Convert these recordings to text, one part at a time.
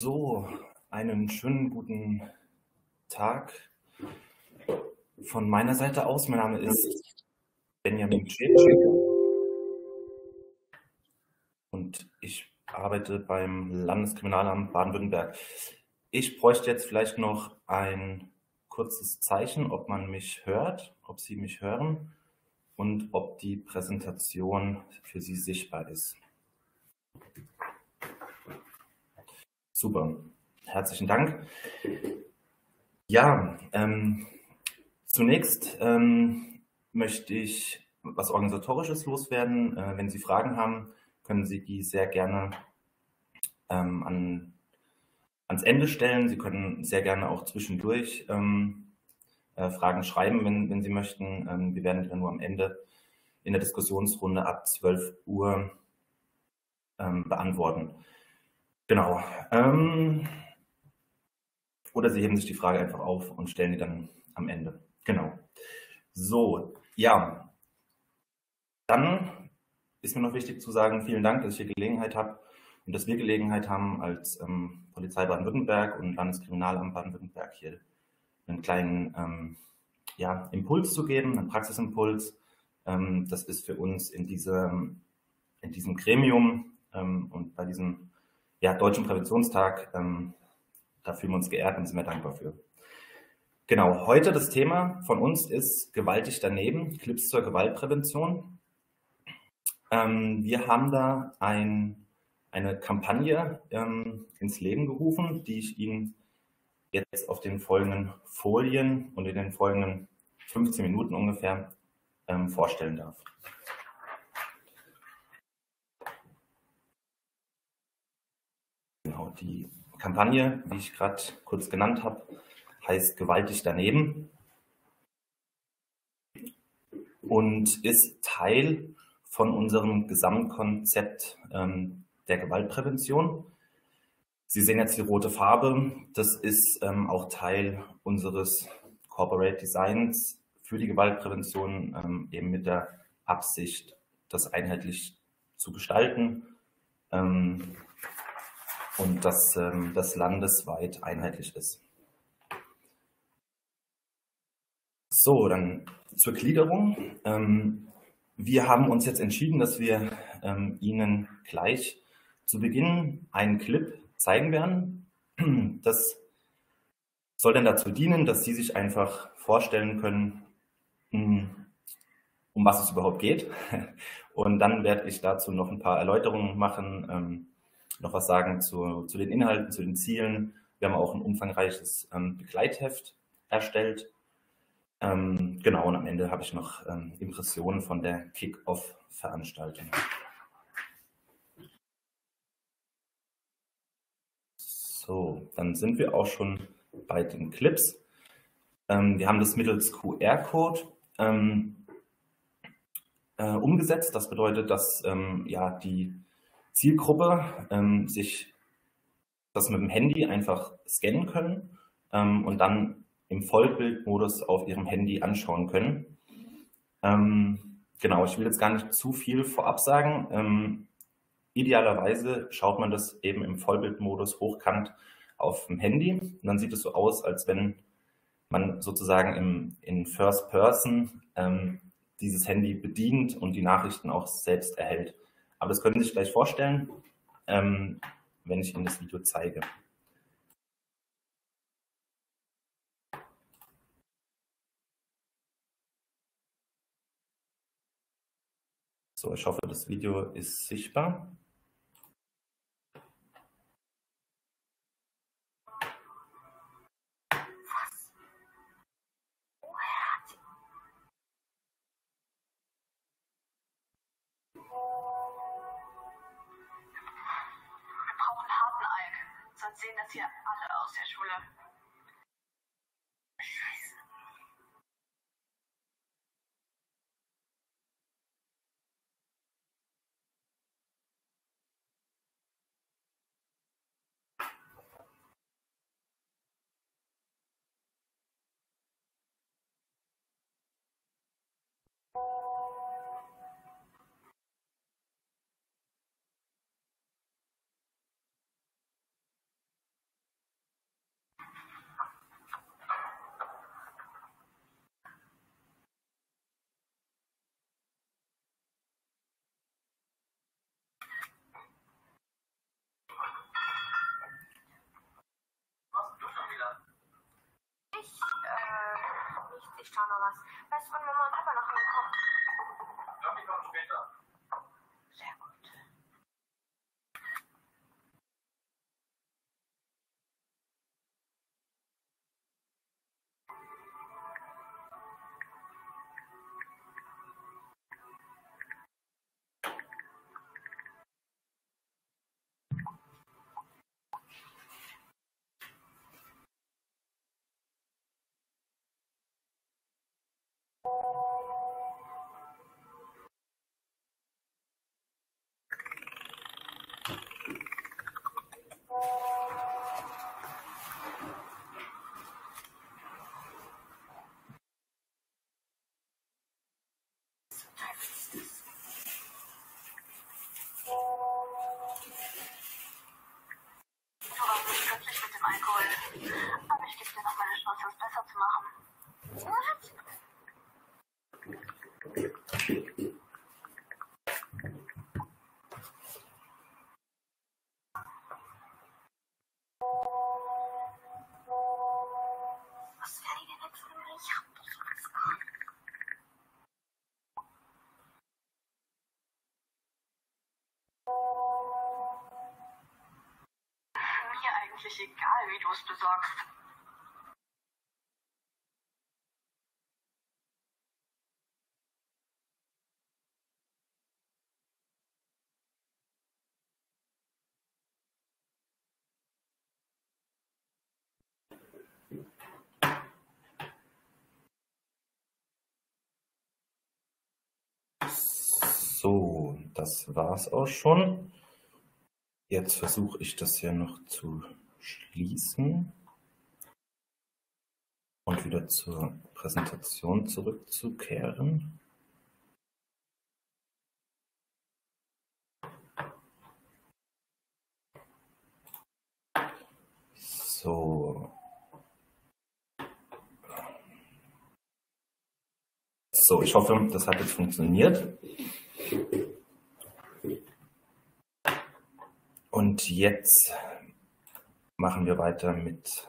So, einen schönen guten Tag von meiner Seite aus. Mein Name ist Benjamin Czetsch und ich arbeite beim Landeskriminalamt Baden-Württemberg. Ich bräuchte jetzt vielleicht noch ein kurzes Zeichen, ob man mich hört, ob Sie mich hören und ob die Präsentation für Sie sichtbar ist. Super, herzlichen Dank. Ja, ähm, zunächst ähm, möchte ich was Organisatorisches loswerden. Äh, wenn Sie Fragen haben, können Sie die sehr gerne ähm, an, ans Ende stellen. Sie können sehr gerne auch zwischendurch ähm, äh, Fragen schreiben, wenn, wenn Sie möchten. Ähm, wir werden dann nur am Ende in der Diskussionsrunde ab 12 Uhr ähm, beantworten. Genau. Ähm, oder Sie heben sich die Frage einfach auf und stellen die dann am Ende. Genau. So, ja. Dann ist mir noch wichtig zu sagen, vielen Dank, dass ich hier Gelegenheit habe und dass wir Gelegenheit haben, als ähm, Polizei Baden-Württemberg und Landeskriminalamt Baden-Württemberg hier einen kleinen ähm, ja, Impuls zu geben, einen Praxisimpuls. Ähm, das ist für uns in diesem, in diesem Gremium ähm, und bei diesem ja, Deutschen Präventionstag. Ähm, da fühlen wir uns geehrt und sind wir dankbar für. Genau, heute das Thema von uns ist gewaltig daneben, Clips zur Gewaltprävention. Ähm, wir haben da ein, eine Kampagne ähm, ins Leben gerufen, die ich Ihnen jetzt auf den folgenden Folien und in den folgenden 15 Minuten ungefähr ähm, vorstellen darf. Die Kampagne, die ich gerade kurz genannt habe, heißt Gewaltig daneben und ist Teil von unserem Gesamtkonzept ähm, der Gewaltprävention. Sie sehen jetzt die rote Farbe. Das ist ähm, auch Teil unseres Corporate Designs für die Gewaltprävention, ähm, eben mit der Absicht, das einheitlich zu gestalten. Und dass ähm, das landesweit einheitlich ist. So, dann zur Gliederung. Ähm, wir haben uns jetzt entschieden, dass wir ähm, Ihnen gleich zu Beginn einen Clip zeigen werden. Das soll dann dazu dienen, dass Sie sich einfach vorstellen können, hm, um was es überhaupt geht. Und dann werde ich dazu noch ein paar Erläuterungen machen, ähm, noch was sagen zu, zu den Inhalten, zu den Zielen. Wir haben auch ein umfangreiches ähm, Begleitheft erstellt. Ähm, genau, und am Ende habe ich noch ähm, Impressionen von der Kick-Off-Veranstaltung. So, dann sind wir auch schon bei den Clips. Ähm, wir haben das mittels QR-Code ähm, äh, umgesetzt. Das bedeutet, dass ähm, ja die Zielgruppe ähm, sich das mit dem Handy einfach scannen können ähm, und dann im Vollbildmodus auf ihrem Handy anschauen können. Ähm, genau, ich will jetzt gar nicht zu viel vorab sagen. Ähm, idealerweise schaut man das eben im Vollbildmodus hochkant auf dem Handy und dann sieht es so aus, als wenn man sozusagen im, in First Person ähm, dieses Handy bedient und die Nachrichten auch selbst erhält. Aber das können Sie sich gleich vorstellen, ähm, wenn ich Ihnen das Video zeige. So, ich hoffe, das Video ist sichtbar. Alle ich, ich schaue noch was. Weißt du, wann Mama und Papa noch ankommen? Ja, wir kommen später. good. Eigentlich egal, wie du es besorgst. So, das war's auch schon. Jetzt versuche ich das hier noch zu schließen und wieder zur Präsentation zurückzukehren. So. So, ich hoffe, das hat jetzt funktioniert. Und jetzt machen wir weiter mit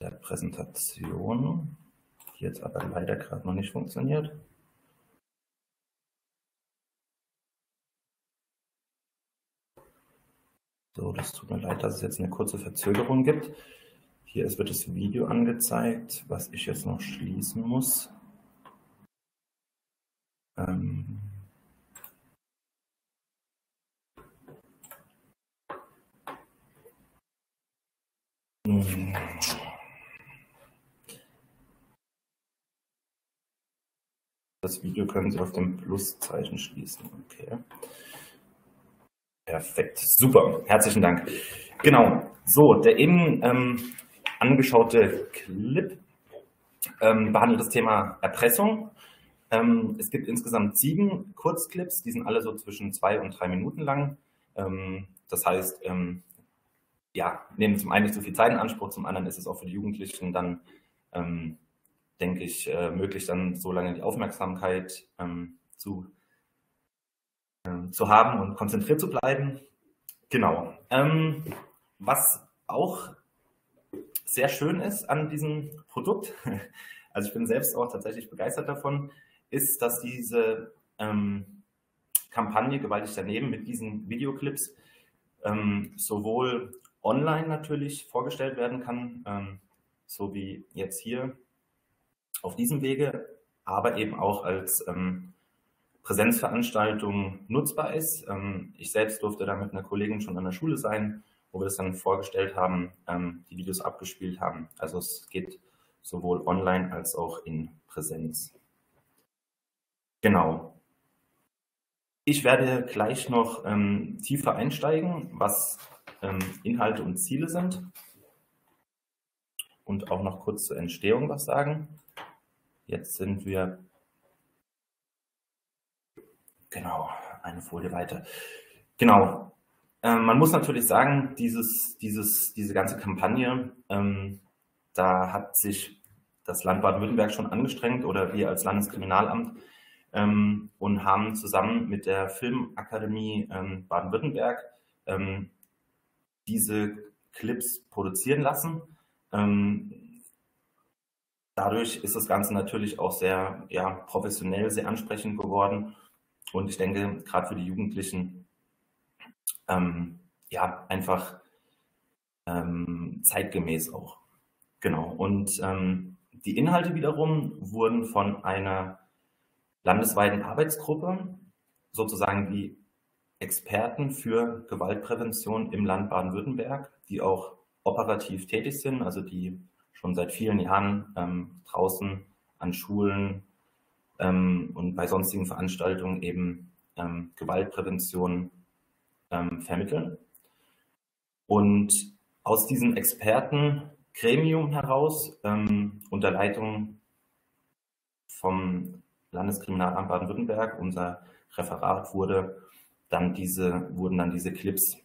der Präsentation, die jetzt aber leider gerade noch nicht funktioniert. So, das tut mir leid, dass es jetzt eine kurze Verzögerung gibt. Hier wird das Video angezeigt, was ich jetzt noch schließen muss. Ähm, hm. Das Video können Sie auf dem Pluszeichen schließen. Okay. Perfekt, super, herzlichen Dank. Genau, so, der eben ähm, angeschaute Clip ähm, behandelt das Thema Erpressung. Ähm, es gibt insgesamt sieben Kurzclips, die sind alle so zwischen zwei und drei Minuten lang. Ähm, das heißt, ähm, ja, nehmen zum einen nicht so viel Zeit in Anspruch, zum anderen ist es auch für die Jugendlichen dann, ähm, denke ich, äh, möglich, dann so lange die Aufmerksamkeit ähm, zu ähm, zu haben und konzentriert zu bleiben. Genau. Ähm, was auch sehr schön ist an diesem Produkt, also ich bin selbst auch tatsächlich begeistert davon, ist, dass diese ähm, Kampagne Gewaltig daneben mit diesen Videoclips ähm, sowohl online natürlich vorgestellt werden kann, ähm, so wie jetzt hier auf diesem Wege, aber eben auch als ähm, Präsenzveranstaltung nutzbar ist. Ähm, ich selbst durfte da mit einer Kollegin schon an der Schule sein, wo wir das dann vorgestellt haben, ähm, die Videos abgespielt haben. Also es geht sowohl online als auch in Präsenz. Genau. Ich werde gleich noch ähm, tiefer einsteigen, was ähm, Inhalte und Ziele sind und auch noch kurz zur Entstehung was sagen. Jetzt sind wir Genau, eine Folie weiter. Genau. Ähm, man muss natürlich sagen, dieses, dieses, diese ganze Kampagne, ähm, da hat sich das Land Baden-Württemberg schon angestrengt oder wir als Landeskriminalamt ähm, und haben zusammen mit der Filmakademie ähm, Baden-Württemberg ähm, diese Clips produzieren lassen. Dadurch ist das Ganze natürlich auch sehr ja, professionell, sehr ansprechend geworden. Und ich denke, gerade für die Jugendlichen, ähm, ja, einfach ähm, zeitgemäß auch. Genau. Und ähm, die Inhalte wiederum wurden von einer landesweiten Arbeitsgruppe, sozusagen die Experten für Gewaltprävention im Land Baden-Württemberg, die auch operativ tätig sind, also die schon seit vielen Jahren ähm, draußen an Schulen ähm, und bei sonstigen Veranstaltungen eben ähm, Gewaltprävention ähm, vermitteln. Und aus diesem Expertengremium heraus, ähm, unter Leitung vom Landeskriminalamt Baden-Württemberg, unser Referat wurde dann diese, wurden dann diese Clips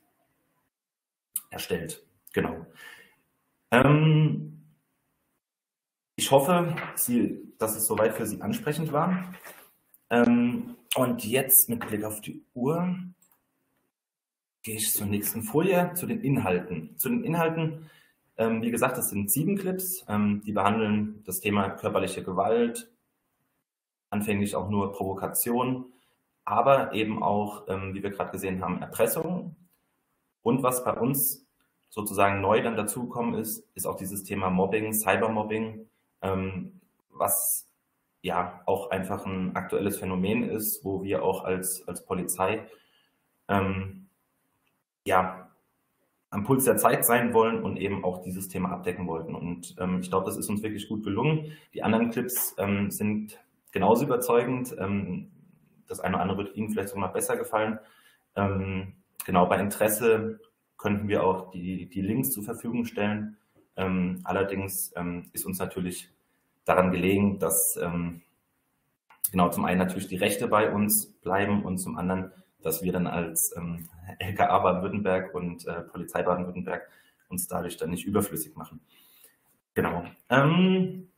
erstellt. Genau. Ähm, ich hoffe, Sie, dass es soweit für Sie ansprechend war. Ähm, und jetzt mit Blick auf die Uhr gehe ich zur nächsten Folie, zu den Inhalten. Zu den Inhalten, ähm, wie gesagt, das sind sieben Clips, ähm, die behandeln das Thema körperliche Gewalt, anfänglich auch nur Provokation, aber eben auch, ähm, wie wir gerade gesehen haben, Erpressung. Und was bei uns sozusagen neu dann dazugekommen ist, ist auch dieses Thema Mobbing, Cybermobbing, ähm, was ja auch einfach ein aktuelles Phänomen ist, wo wir auch als, als Polizei ähm, ja am Puls der Zeit sein wollen und eben auch dieses Thema abdecken wollten. Und ähm, ich glaube, das ist uns wirklich gut gelungen. Die anderen Clips ähm, sind genauso überzeugend. Ähm, das eine oder andere wird Ihnen vielleicht sogar besser gefallen. Ähm, genau, bei Interesse könnten wir auch die, die Links zur Verfügung stellen. Ähm, allerdings ähm, ist uns natürlich daran gelegen, dass ähm, genau zum einen natürlich die Rechte bei uns bleiben und zum anderen, dass wir dann als ähm, LKA Baden-Württemberg und äh, Polizei Baden-Württemberg uns dadurch dann nicht überflüssig machen. Genau. Ähm,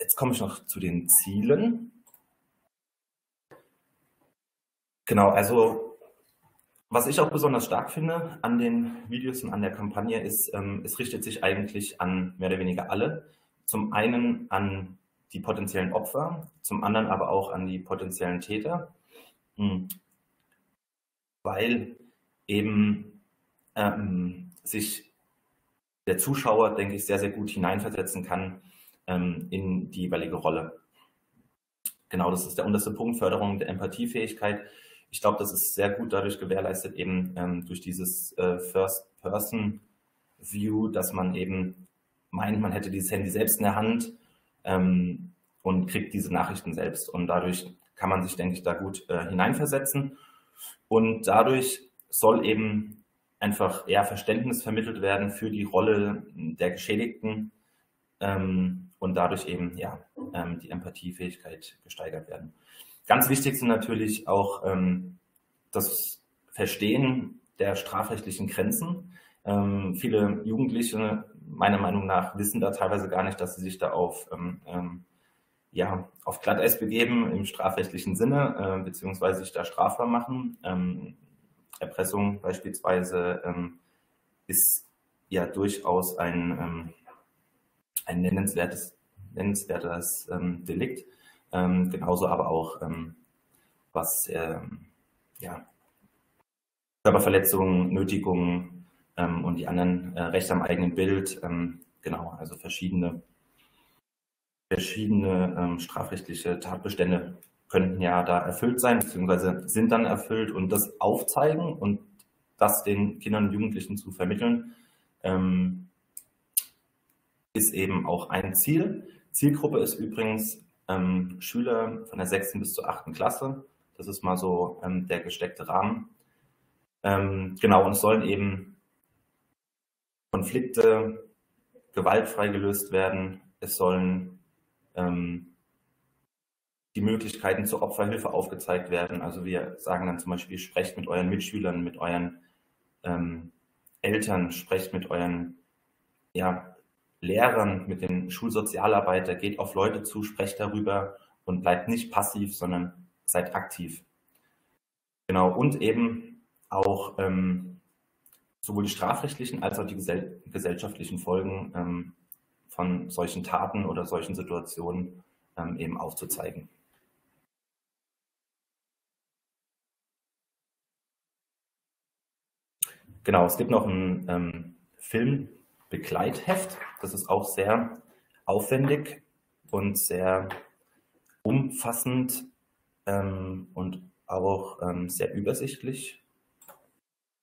jetzt komme ich noch zu den Zielen. Genau, also was ich auch besonders stark finde an den Videos und an der Kampagne ist, ähm, es richtet sich eigentlich an mehr oder weniger alle. Zum einen an die potenziellen Opfer, zum anderen aber auch an die potenziellen Täter, hm. weil eben ähm, sich der Zuschauer, denke ich, sehr, sehr gut hineinversetzen kann ähm, in die jeweilige Rolle. Genau, das ist der unterste Punkt, Förderung der Empathiefähigkeit ich glaube, das ist sehr gut dadurch gewährleistet, eben ähm, durch dieses äh, First-Person-View, dass man eben meint, man hätte dieses Handy selbst in der Hand ähm, und kriegt diese Nachrichten selbst. Und dadurch kann man sich, denke ich, da gut äh, hineinversetzen. Und dadurch soll eben einfach eher Verständnis vermittelt werden für die Rolle der Geschädigten ähm, und dadurch eben ja ähm, die Empathiefähigkeit gesteigert werden. Ganz wichtig sind natürlich auch ähm, das Verstehen der strafrechtlichen Grenzen. Ähm, viele Jugendliche, meiner Meinung nach, wissen da teilweise gar nicht, dass sie sich da auf, ähm, ähm ja, auf Glatteis begeben im strafrechtlichen Sinne, äh, beziehungsweise sich da strafbar machen. Ähm, Erpressung beispielsweise ähm, ist ja durchaus ein, ein nennenswertes, nennenswertes Delikt. Ähm, genauso aber auch ähm, was ähm, ja, Körperverletzungen, Nötigungen ähm, und die anderen äh, Rechte am eigenen Bild, ähm, genau, also verschiedene, verschiedene ähm, strafrechtliche Tatbestände könnten ja da erfüllt sein, beziehungsweise sind dann erfüllt und das aufzeigen und das den Kindern und Jugendlichen zu vermitteln, ist eben auch ein Ziel. Zielgruppe ist übrigens ähm, Schüler von der sechsten bis zur achten Klasse. Das ist mal so ähm, der gesteckte Rahmen. Ähm, genau, und es sollen eben Konflikte gewaltfrei gelöst werden. Es sollen ähm, die Möglichkeiten zur Opferhilfe aufgezeigt werden. Also wir sagen dann zum Beispiel, sprecht mit euren Mitschülern, mit euren ähm, Eltern, sprecht mit euren ja, Lehrern, mit den Schulsozialarbeitern, geht auf Leute zu, sprecht darüber und bleibt nicht passiv, sondern seid aktiv. Genau, und eben auch ähm, sowohl die strafrechtlichen als auch die gesell gesellschaftlichen Folgen ähm, von solchen Taten oder solchen Situationen ähm, eben aufzuzeigen. Genau, es gibt noch ein ähm, Filmbegleitheft. Das ist auch sehr aufwendig und sehr umfassend ähm, und auch ähm, sehr übersichtlich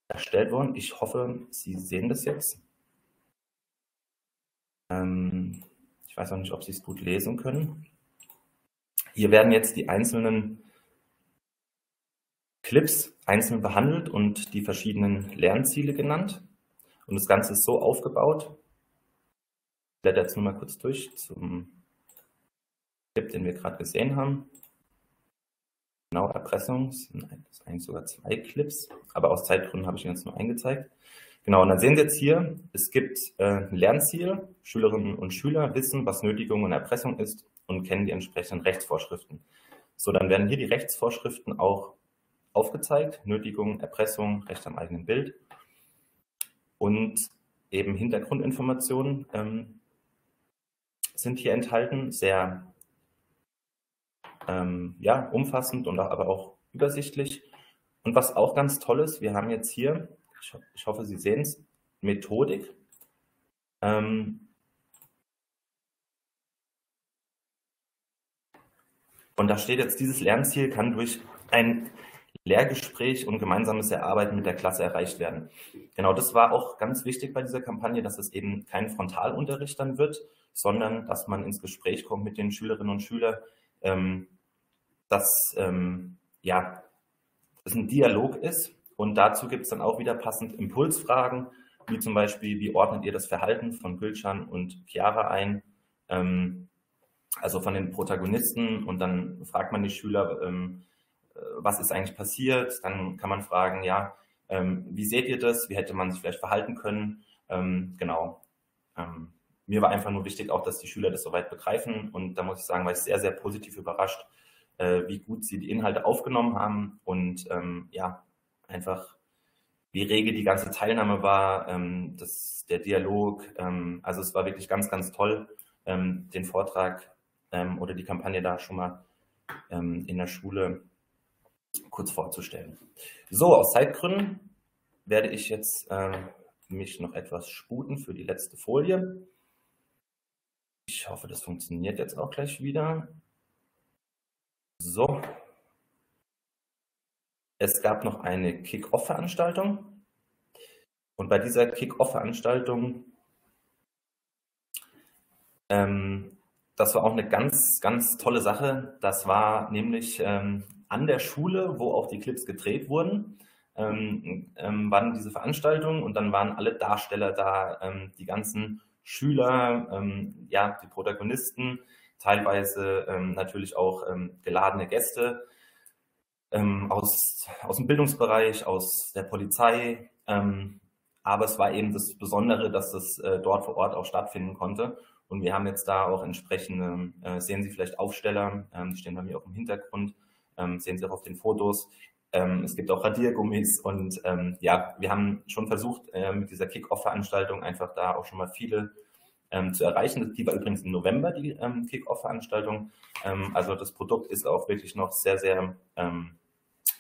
erstellt worden. Ich hoffe, Sie sehen das jetzt. Ähm, ich weiß auch nicht, ob Sie es gut lesen können. Hier werden jetzt die einzelnen Clips einzeln behandelt und die verschiedenen Lernziele genannt. Und das Ganze ist so aufgebaut. Ich blätter jetzt nur mal kurz durch zum Clip, den wir gerade gesehen haben. Genau, Erpressung, das sind eigentlich sogar zwei Clips, aber aus Zeitgründen habe ich ihn jetzt nur eingezeigt. Genau, und dann sehen Sie jetzt hier, es gibt äh, ein Lernziel. Schülerinnen und Schüler wissen, was Nötigung und Erpressung ist und kennen die entsprechenden Rechtsvorschriften. So, dann werden hier die Rechtsvorschriften auch aufgezeigt. Nötigung, Erpressung, Recht am eigenen Bild und eben Hintergrundinformationen ähm, sind hier enthalten, sehr ähm, ja, umfassend und aber auch übersichtlich. Und was auch ganz toll ist, wir haben jetzt hier, ich, ich hoffe, Sie sehen es, Methodik. Ähm, und da steht jetzt, dieses Lernziel kann durch ein Lehrgespräch und gemeinsames Erarbeiten mit der Klasse erreicht werden. Genau, das war auch ganz wichtig bei dieser Kampagne, dass es eben kein Frontalunterricht dann wird, sondern dass man ins Gespräch kommt mit den Schülerinnen und Schülern, ähm, dass ähm, ja, es ein Dialog ist und dazu gibt es dann auch wieder passend Impulsfragen, wie zum Beispiel, wie ordnet ihr das Verhalten von Gülcan und Chiara ein? Ähm, also von den Protagonisten und dann fragt man die Schüler, ähm, äh, was ist eigentlich passiert? Dann kann man fragen, ja, ähm, wie seht ihr das? Wie hätte man sich vielleicht verhalten können? Ähm, genau. Ähm, mir war einfach nur wichtig auch, dass die Schüler das soweit begreifen und da muss ich sagen, war ich sehr, sehr positiv überrascht, äh, wie gut sie die Inhalte aufgenommen haben und ähm, ja, einfach wie rege die ganze Teilnahme war, ähm, das, der Dialog. Ähm, also es war wirklich ganz, ganz toll, den Vortrag oder die Kampagne da schon mal in der Schule kurz vorzustellen. So, aus Zeitgründen werde ich jetzt äh, mich noch etwas sputen für die letzte Folie. Ich hoffe, das funktioniert jetzt auch gleich wieder. So. Es gab noch eine Kick-Off-Veranstaltung. Und bei dieser Kick-Off-Veranstaltung, ähm, das war auch eine ganz, ganz tolle Sache. Das war nämlich ähm, an der Schule, wo auch die Clips gedreht wurden, ähm, ähm, waren diese Veranstaltungen und dann waren alle Darsteller da, ähm, die ganzen Schüler, ähm, ja, die Protagonisten, teilweise ähm, natürlich auch ähm, geladene Gäste aus, aus dem Bildungsbereich, aus der Polizei. aber es war eben das Besondere, dass das äh, dort vor Ort auch stattfinden konnte. Und wir haben jetzt da auch entsprechende, äh, sehen Sie vielleicht Aufsteller, die stehen bei mir auch im Hintergrund, ähm, sehen Sie auch auf den Fotos. Ähm, es gibt auch Radiergummis und ähm, ja, wir haben schon versucht, äh, mit dieser Kick-Off-Veranstaltung einfach da auch schon mal viele ähm, zu erreichen. Die war übrigens im November, die ähm, Kick-Off-Veranstaltung. Ähm, also das Produkt ist auch wirklich noch sehr, sehr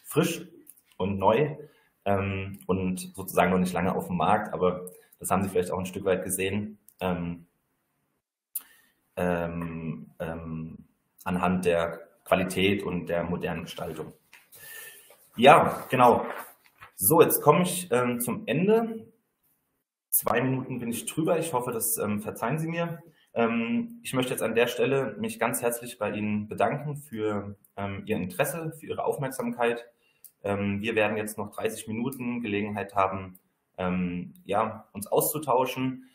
frisch und neu und sozusagen noch nicht lange auf dem Markt, aber das haben Sie vielleicht auch ein Stück weit gesehen. Ähm, ähm, anhand der Qualität und der modernen Gestaltung. Ja, genau. So, jetzt komme ich ähm, zum Ende. Zwei Minuten bin ich drüber. Ich hoffe, das ähm, verzeihen Sie mir. Ähm, ich möchte jetzt an der Stelle mich ganz herzlich bei Ihnen bedanken für ähm, Ihr Interesse, für Ihre Aufmerksamkeit. Ähm, wir werden jetzt noch 30 Minuten Gelegenheit haben, ähm, ja, uns auszutauschen.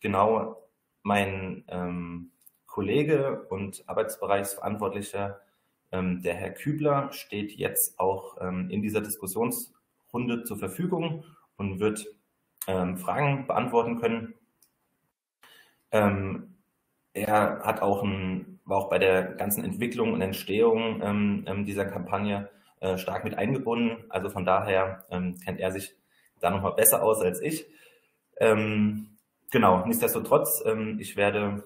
genau, mein Kollege und Arbeitsbereichsverantwortlicher, ähm, der Herr Kübler, steht jetzt auch ähm, in dieser Diskussionsrunde zur Verfügung und wird ähm, Fragen beantworten können. Ähm, er hat auch ein, war auch bei der ganzen Entwicklung und Entstehung ähm, ähm, dieser Kampagne äh, stark mit eingebunden. Also von daher kennt er sich da nochmal besser aus als ich. genau, nichtsdestotrotz, ich werde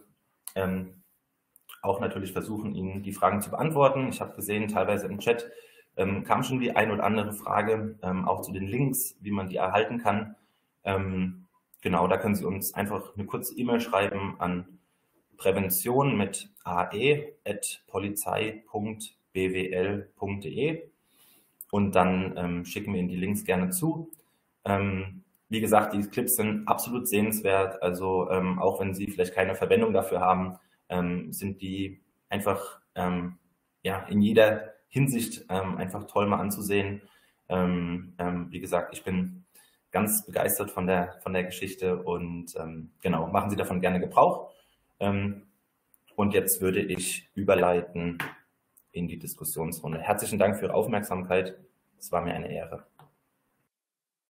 ähm, auch natürlich versuchen, Ihnen die Fragen zu beantworten. Ich habe gesehen, teilweise im Chat ähm, kam schon die ein oder andere Frage, ähm, auch zu den Links, wie man die erhalten kann. Ähm, genau, da können Sie uns einfach eine kurze E-Mail schreiben an prävention mit ae.polizei.bwl.de und dann ähm, schicken wir Ihnen die Links gerne zu. Ähm, wie gesagt, die Clips sind absolut sehenswert, also ähm, auch wenn Sie vielleicht keine Verwendung dafür haben, ähm, sind die einfach ähm, ja, in jeder Hinsicht ähm, einfach toll mal anzusehen. Ähm, ähm, wie gesagt, ich bin ganz begeistert von der, von der Geschichte und ähm, genau, machen Sie davon gerne Gebrauch. Und jetzt würde ich überleiten in die Diskussionsrunde. Herzlichen Dank für Ihre Aufmerksamkeit. Es war mir eine Ehre.